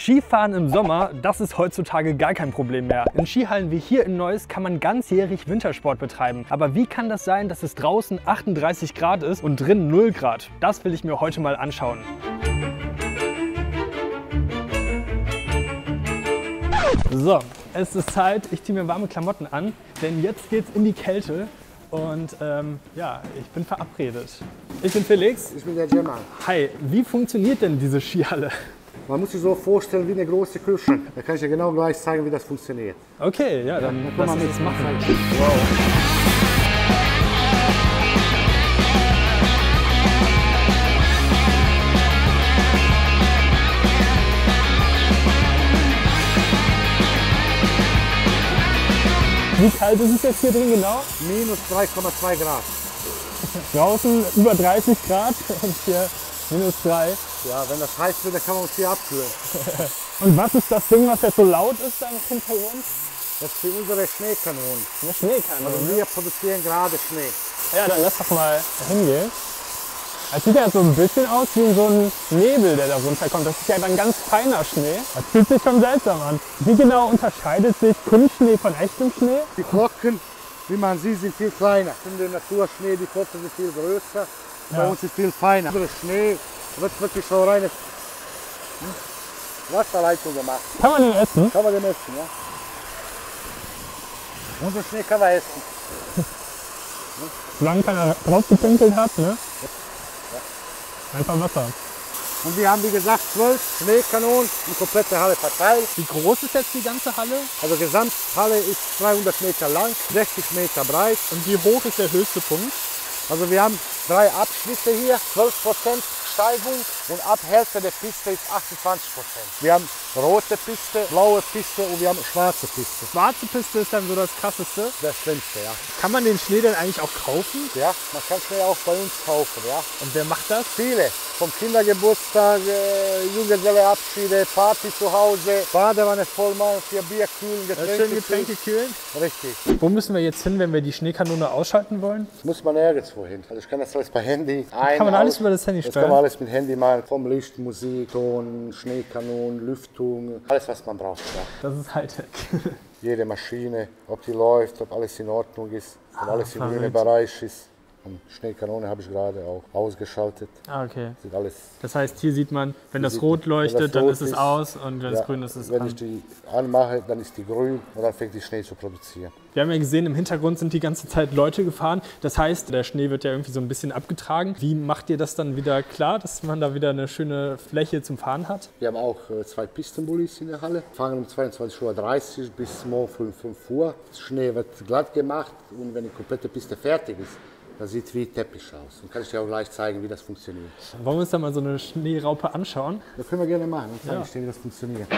Skifahren im Sommer, das ist heutzutage gar kein Problem mehr. In Skihallen wie hier in Neuss kann man ganzjährig Wintersport betreiben. Aber wie kann das sein, dass es draußen 38 Grad ist und drin 0 Grad? Das will ich mir heute mal anschauen. So, es ist Zeit, ich ziehe mir warme Klamotten an, denn jetzt geht's in die Kälte und ähm, ja, ich bin verabredet. Ich bin Felix. Ich bin der Cemal. Hi, wie funktioniert denn diese Skihalle? Man muss sich so vorstellen wie eine große Küche. Da kann ich dir genau gleich zeigen, wie das funktioniert. Okay, ja, dann Ja, lass komm mal uns das machen. Wow. Wie kalt ist es jetzt hier drin genau? Minus 3,2 Grad. Draußen über 30 Grad und hier minus 3. Ja, wenn das heiß wird, dann kann man uns hier abkühlen. Und was ist das Ding, was jetzt so laut ist da im Hintergrund? Das ist für unsere Schneekanonen. Eine Schneekanone. Also wir produzieren gerade Schnee. Ja, dann lass doch mal hingehen. Es sieht ja so ein bisschen aus wie so ein Nebel, der da runterkommt. Das ist ja dann ganz feiner Schnee. Das fühlt sich schon seltsam an. Wie genau unterscheidet sich Kunstschnee von echtem Schnee? Die Flocken, wie man sieht, sind viel kleiner. In der Naturschnee, die Flocken sind viel größer. Bei Ja. uns ist viel feiner. Der Schnee wird wirklich so reine hm, Wasserleitung gemacht. Kann man den essen? Kann man den essen, ja? Unser Schnee kann man essen. Solange keiner draufgepinkelt hat, ne? Einfach Wasser. Und wir haben, wie gesagt, zwölf Schneekanonen in komplette Halle verteilt. Wie groß ist jetzt die ganze Halle? Also Gesamthalle ist 300 Meter lang, 60 Meter breit. Und wie hoch ist der höchste Punkt? Also wir haben drei Abschnitte hier, 12 Saigon und ab Hälfte der Piste ist 28% Wir haben rote Piste, blaue Piste und wir haben schwarze Piste. Schwarze Piste ist dann so das krasseste. Das Schlimmste, ja. Kann man den Schnee denn eigentlich auch kaufen? Ja, man kann Schnee auch bei uns kaufen, ja. Und wer macht das? Viele. Vom Kindergeburtstag, äh, Junggeselleabschiede, Party zu Hause, Badewanne voll machen, für Bier kühlen, Getränke, Schön Getränke kühlen. Richtig. Wo müssen wir jetzt hin, wenn wir die Schneekanone ausschalten wollen? Das muss man nirgendwo hin. Also ich kann das alles per Handy ein, Kann man alles aus- über das Handy Das steuern? kann man alles mit Handy machen. Vom Licht, Musik, Ton, Schneekanonen, Lüftung, alles was man braucht. Ja. Das ist Hightech. Jede Maschine, ob die läuft, ob alles in Ordnung ist, ob alles im grünen. Bereich ist. Und Schneekanone habe ich gerade auch ausgeschaltet. Ah, okay. Sieht alles Das heißt, hier sieht man, wenn das rot leuchtet, das dann rot ist es ist, aus und wenn es Ja, grün ist, ist es Wenn an. ich die anmache, dann ist die grün und dann fängt die Schnee zu produzieren. Wir haben ja gesehen, im Hintergrund sind die ganze Zeit Leute gefahren. Das heißt, der Schnee wird ja irgendwie so ein bisschen abgetragen. Wie macht ihr das dann wieder klar, dass man da wieder eine schöne Fläche zum Fahren hat? Wir haben auch äh, zwei Pistenbullis in der Halle. Fangen um 22.30 Uhr bis morgen früh um 5 Uhr. Der Schnee wird glatt gemacht und wenn die komplette Piste fertig ist, das sieht wie Teppich aus. Und kann ich dir auch gleich zeigen, wie das funktioniert. Wollen wir uns da mal so eine Schneeraupe anschauen? Das können wir gerne machen. Dann zeige Ja. ich dir, wie das funktioniert.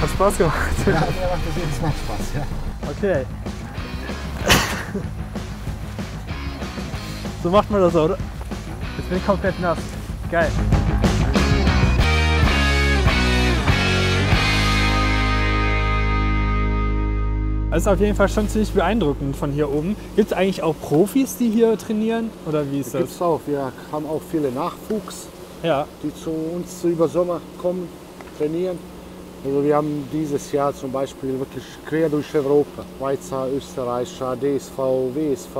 Hat Spaß gemacht. Ja, mir macht das jedes Mal Spaß. Ja. Okay. So macht man das, oder? Jetzt bin ich komplett nass. Geil. Das ist auf jeden Fall schon ziemlich beeindruckend von hier oben. Gibt es eigentlich auch Profis, die hier trainieren? Oder wie ist Gibt das? es auch. Wir haben auch viele Nachwuchs, Ja. die zu uns über Sommer kommen, trainieren. Also wir haben dieses Jahr zum Beispiel wirklich quer durch Europa. Schweizer, Österreicher, DSV, WSV,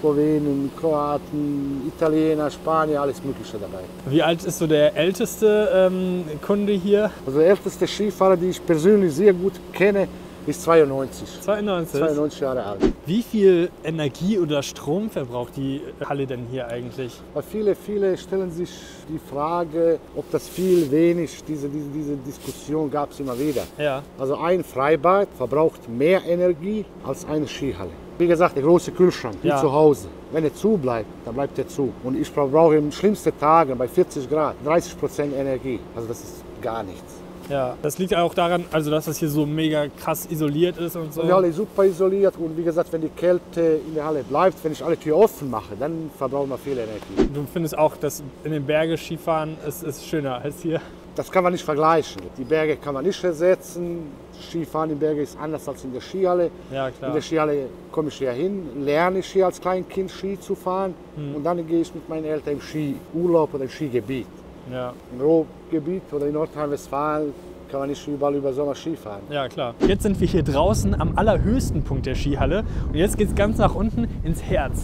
Slowenien, Kroaten, Italiener, Spanier, alles Mögliche dabei. Wie alt ist so der älteste ähm, Kunde hier? Also der älteste Skifahrer, den ich persönlich sehr gut kenne, ist 92. 92. 92 Jahre alt. Wie viel Energie oder Strom verbraucht die Halle denn hier eigentlich? Viele, viele stellen sich die Frage, ob das viel, wenig, diese, diese, diese Diskussion gab es immer wieder. Ja. Also ein Freibad verbraucht mehr Energie als eine Skihalle. Wie gesagt, der große Kühlschrank, wie Ja. zu Hause. Wenn er zu bleibt, dann bleibt er zu. Und ich verbrauche im schlimmsten Tagen bei 40 Grad 30 Prozent Energie. Also das ist gar nichts. Ja, das liegt auch daran, also dass das hier so mega krass isoliert ist und so. Die Halle ist super isoliert und wie gesagt, wenn die Kälte in der Halle bleibt, wenn ich alle Türen offen mache, dann verbrauchen wir viel Energie. Du findest auch, dass in den Bergen Skifahren ist, ist schöner als hier? Das kann man nicht vergleichen. Die Berge kann man nicht ersetzen. Skifahren in Bergen ist anders als in der Skihalle. Ja, In klar. der Skihalle komme ich hier hin, lerne ich hier als Kleinkind Ski zu fahren und dann gehe ich mit meinen Eltern im Skiurlaub oder im Skigebiet. Ja, Im Ruhrgebiet oder in Nordrhein-Westfalen kann man nicht überall über Sommer Ski fahren. ja, klar. Jetzt sind wir hier draußen am allerhöchsten Punkt der Skihalle und jetzt geht es ganz nach unten ins Herz.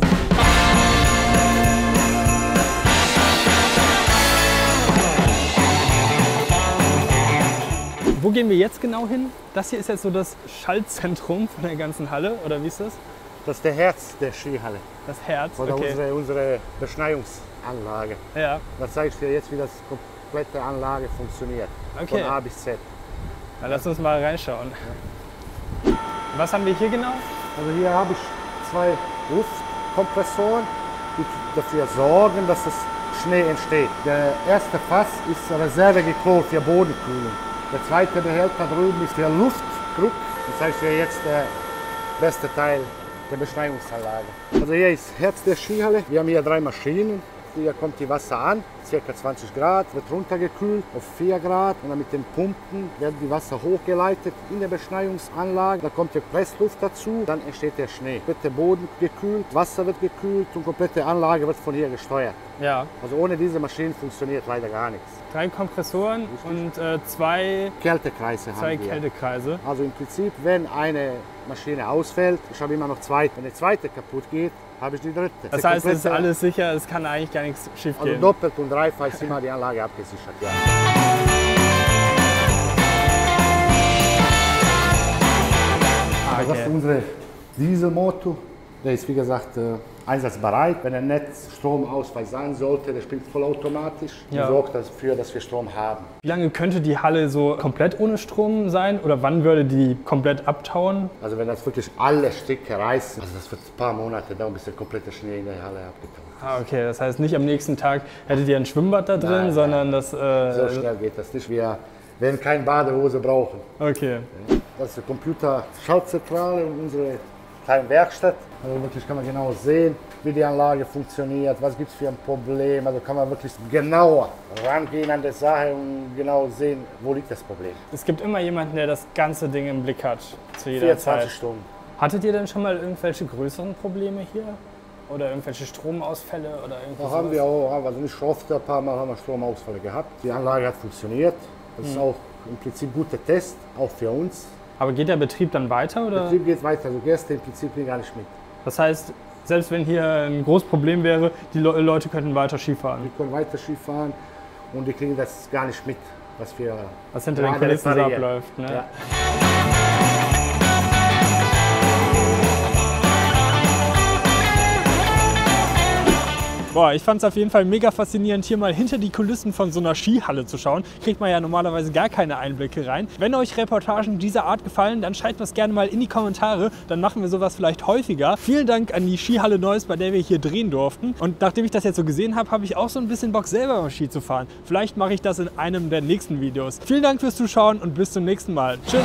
Wo gehen wir jetzt genau hin? Das hier ist jetzt so das Schaltzentrum von der ganzen Halle, oder wie ist das? Das ist der Herz der Skihalle Das Herz, oder okay. unsere, unsere Beschneiungsanlage. Ja, Da zeige ich dir jetzt, wie das komplette Anlage funktioniert. Okay. Von A bis Z. dann lass uns mal reinschauen. Was haben wir hier genau? Also hier habe ich zwei Luftkompressoren, die dafür sorgen, dass das Schnee entsteht. Der erste Fass ist Reservegeklor für Bodenkühlung. Der zweite Behälter drüben ist für Luftdruck. Das heißt hier jetzt der beste Teil der Beschneiungsanlage. Also hier ist Herz der Skihalle. Wir haben hier drei Maschinen. Hier kommt die Wasser an, ca. 20 Grad, wird runtergekühlt auf 4 Grad und dann mit den Pumpen werden die Wasser hochgeleitet in der Beschneiungsanlage. Da kommt die Pressluft dazu, dann entsteht der Schnee. Wird der Boden gekühlt, Wasser wird gekühlt und die komplette Anlage wird von hier gesteuert. Ja, Also ohne diese Maschinen funktioniert leider gar nichts. drei Kompressoren und äh, zwei, Kältekreise zwei haben wir. Kältekreise. Also im Prinzip, wenn eine Maschine ausfällt, ich habe immer noch zwei. Wenn die zweite kaputt geht, habe ich die dritte. Das heißt, es ist alles sicher, es kann eigentlich gar nichts schief Also gehen. doppelt und dreifach ist immer die Anlage abgesichert. Ja. Ah, Also das ist okay. unser Dieselmotor. Der ist wie gesagt äh, einsatzbereit. Wenn ein Netzstromausfall sein sollte, der springt vollautomatisch Ja. und sorgt dafür, dass wir Strom haben. Wie lange könnte die Halle so komplett ohne Strom sein? Oder wann würde die komplett abtauen? Also wenn das wirklich alle Stücke reißen, also das wird ein paar Monate dauern, bis der komplette Schnee in der Halle abgetaucht ist. Ah, okay. Das heißt, nicht am nächsten Tag hättet ihr ein Schwimmbad da drin, Nein, nein. sondern das. So Äh, schnell geht das nicht. Wir werden keine Badehose brauchen. okay. Das ist die Computerschaltzentrale und unsere Werkstatt. Also wirklich kann man genau sehen, wie die Anlage funktioniert, was gibt es für ein Problem. Also kann man wirklich genauer rangehen an der Sache und genau sehen, wo liegt das Problem. Es gibt immer jemanden, der das ganze Ding im Blick hat. Zu jeder 24 Zeit. Stunden. Hattet ihr denn schon mal irgendwelche größeren Probleme hier? Oder irgendwelche Stromausfälle oder Da irgendwas? haben wir auch, also nicht oft, ein paar Mal haben wir Stromausfälle gehabt. Die Anlage hat funktioniert. Das ist auch im Prinzip ein guter Test, auch für uns. Aber geht der Betrieb dann weiter? Der Oder? Betrieb geht weiter, also Gäste im Prinzip gar nicht mit. Das heißt, selbst wenn hier ein großes Problem wäre, die Le Leute könnten weiter Skifahren. Die können weiter Ski fahren und die kriegen das gar nicht mit, was wir Was hinter den Kulissen abläuft. Ne? Ja. Boah, ich fand es auf jeden Fall mega faszinierend, hier mal hinter die Kulissen von so einer Skihalle zu schauen. Kriegt man ja normalerweise gar keine Einblicke rein. Wenn euch Reportagen dieser Art gefallen, dann schreibt das gerne mal in die Kommentare. Dann machen wir sowas vielleicht häufiger. Vielen Dank an die Skihalle Neuss, bei der wir hier drehen durften. Und nachdem ich das jetzt so gesehen habe, habe ich auch so ein bisschen Bock, selber mal Ski zu fahren. Vielleicht mache ich das in einem der nächsten Videos. Vielen Dank fürs Zuschauen und bis zum nächsten Mal. Tschüss!